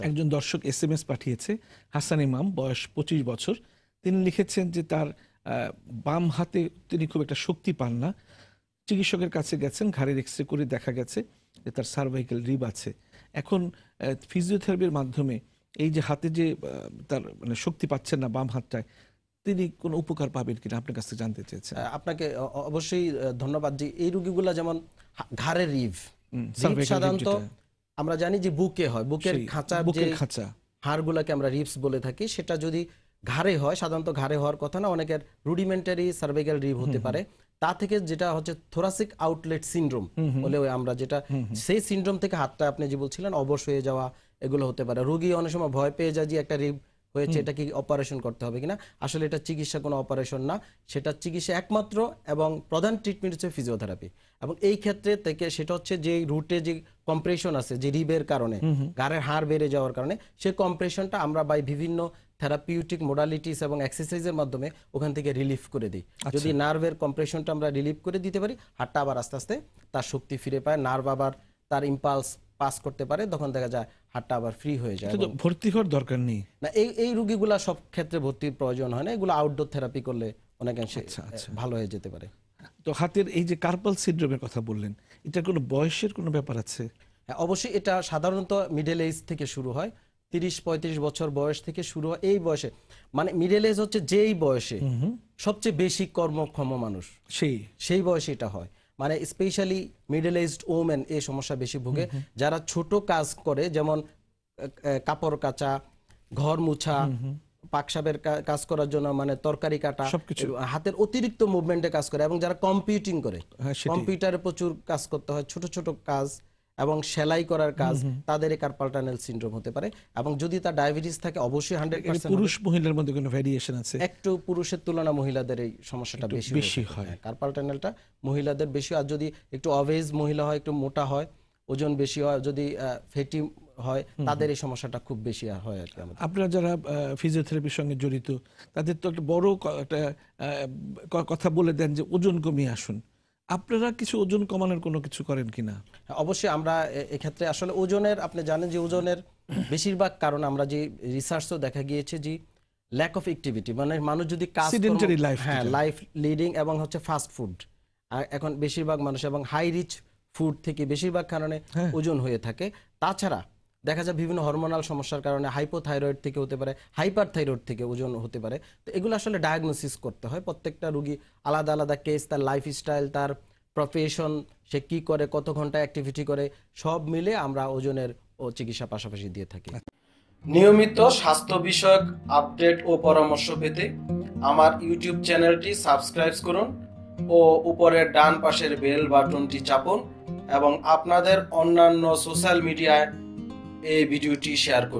সমস্যা একজন দর্শক এস এম এস পাঠিয়েছে হাসান ইমাম বয়স পঁচিশ বছর। তিনি লিখেছেন যে তার বাম হাতে তিনি খুব একটা শক্তি পান না। চিকিৎসকের কাছে গেছেন ঘাড়ের এক্স রে করে দেখা গেছে যে তার সার্ভাইকেল রিব আছে। এখন ফিজিওথেরাপির মাধ্যমে এই যে হাতে যে তার মানে শক্তি পাচ্ছেন না বাম হাতটায় তিনি কোনো উপকার পাবেন কিনা আপনার কাছে জানতে চেয়েছেন। আপনাকে অবশ্যই ধন্যবাদ যে এই রোগীগুলা যেমন ঘাড়ের রিভ সাধারণত। আমরা জানি যে বুকে হয় বুকের খাঁচা বুকের খাঁচা। হাড়গুলোকে আমরা রিপস বলে থাকি সেটা যদি ঘাড়ে হয় সাধারণত ঘাড়ে হওয়ার কথা না অনেকের রুডিমেন্টারি সার্ভাইকাল রিপ হতে পারে। তা থেকে যেটা হচ্ছে থোরাসিক আউটলেট সিন্ড্রোম বলে আমরা যেটা সেই সিন্ড্রোম থেকে হাতটা আপনি যে বলছিলেন অবশ হয়ে যাওয়া এগুলো হতে পারে। রুগী অনেক সময় ভয় পেয়ে যায় যে একটা রিভ হয়েছে এটা কি অপারেশন করতে হবে কিনা? আসলে এটা চিকিৎসা কোনো অপারেশন না। সেটা চিকিৎসা একমাত্র এবং প্রধান ট্রিটমেন্ট হচ্ছে ফিজিওথেরাপি এবং এই ক্ষেত্রে থেকে সেটা হচ্ছে যে রুটে যে কম্প্রেশন আছে যে রিবের কারণে ঘাড়ের হাড় বেড়ে যাওয়ার কারণে সেই কম্প্রেশনটা আমরা বাই বিভিন্ন থেরাপিউটিক মোডালিটিস এবং এক্সারসাইজের মাধ্যমে ওখান থেকে রিলিফ করে দিই। যদি নার্ভের কম্প্রেশনটা আমরা রিলিফ করে দিতে পারি হাড়টা আবার আস্তে আস্তে তার শক্তি ফিরে পায় নার্ভ আবার তার ইম্পালস পাস করতে পারে তখন দেখা যায় হাড়টা আবার ফ্রি হয়ে যায়। ভর্তি হওয়ার দরকার নেই। না এই এই রুগীগুলা সব ক্ষেত্রে ভর্তির প্রয়োজন হয় না এগুলো আউটডোর থেরাপি করলে অনেকাংশে আচ্ছা, আচ্ছা। ভালো হয়ে যেতে পারে। তো হাতের এই যে কার্পাল সিনড্রোমের কথা বললেন এটা কোনো বয়সের কোনো ব্যাপার আছে? হ্যাঁ, অবশ্যই এটা সাধারণত মিডল এজ থেকে শুরু হয় তিরিশ পঁয়ত্রিশ বছর বয়স থেকে শুরু হয় এই বয়সে। মানে মিডল এজ হচ্ছে যেই বয়সে সবচেয়ে বেশি কর্মক্ষম মানুষ। সেই। সেই বয়সে এটা হয়। মানে স্পেশালি মিডল এজড ওমেন এই সমস্যা বেশি ভুগে। যারা ছোট কাজ করে যেমন কাপড় কাচা ঘর মুছা পাকসাবের কাজ করার জন্য মানে তরকারি কাটা সবকিছু। হাতের অতিরিক্ত মুভমেন্টে কাজ করে এবং যারা কম্পিউটিং করে। হ্যাঁ কম্পিউটারে প্রচুর কাজ করতে হয় ছোট ছোট কাজ। এবং সেলাই করার কাজ তাদের কার্পাল টানেল সিনড্রোম হতে পারে এবং যদি তার ডায়াবেটিস থাকে অবশ্যই হান্ড্রেড পুরুষ মহিলার মধ্যে কোনো ভ্যারিয়েশন আছে? একটু পুরুষের তুলনা মহিলাদের এই সমস্যাটা বেশি বেশি হয়। কার্পাল টানেলটা মহিলাদের বেশি আর যদি একটু অভেজ মহিলা হয় একটু মোটা হয় ওজন বেশি হয় যদি ফেটি হয় তাদের এই সমস্যাটা খুব বেশি হয় আর কি আপনারা যারা ফিজিওথেরাপির সঙ্গে জড়িত তাদের তো একটা বড় একটা কথা বলে দেন যে ওজন কমিয়ে আসুন। আপনারা কিছু ওজন কমানোর কোনো কিছু করেন কিনা? অবশ্যই আমরা এক্ষেত্রে আসলে ওজনের আপনি জানেন যে ওজনের বেশিরভাগ কারণ আমরা যে রিসার্চও দেখা গিয়েছে যে ল্যাক অফ অ্যাক্টিভিটি মানে মানুষ যদি কাজ life হ্যাঁ লাইফ লিডিং এবং হচ্ছে ফাস্ট ফুড আর এখন বেশিরভাগ মানুষ এবং হাই রিচ ফুড থেকে বেশিরভাগ কারণে হ্যাঁ। ওজন হয়ে থাকে। তাছাড়া দেখা যায় বিভিন্ন হরমোনাল সমস্যার কারণে হাইপোথাইরয়েড থেকে হতে পারে হাইপার থাইরয়েড থেকে ওজন হতে পারে। তো এগুলো আসলে ডায়াগনোসিস করতে হয়। প্রত্যেকটা রুগী আলাদা আলাদা কেস তার লাইফস্টাইল তার প্রফেশন সে কি করে, কত ঘণ্টা অ্যাক্টিভিটি করে, সব মিলে আমরা ওজনের ও চিকিৎসা পাশাপাশি দিয়ে থাকি। নিয়মিত স্বাস্থ্য বিষয়ক আপডেট ও পরামর্শ পেতে আমার ইউটিউব চ্যানেলটি সাবস্ক্রাইব করুন ও উপরের ডান পাশের বেল বাটনটি চাপুন এবং আপনাদের অন্যান্য সোশ্যাল মিডিয়ায় এই ভিডিওটি শেয়ার করুন।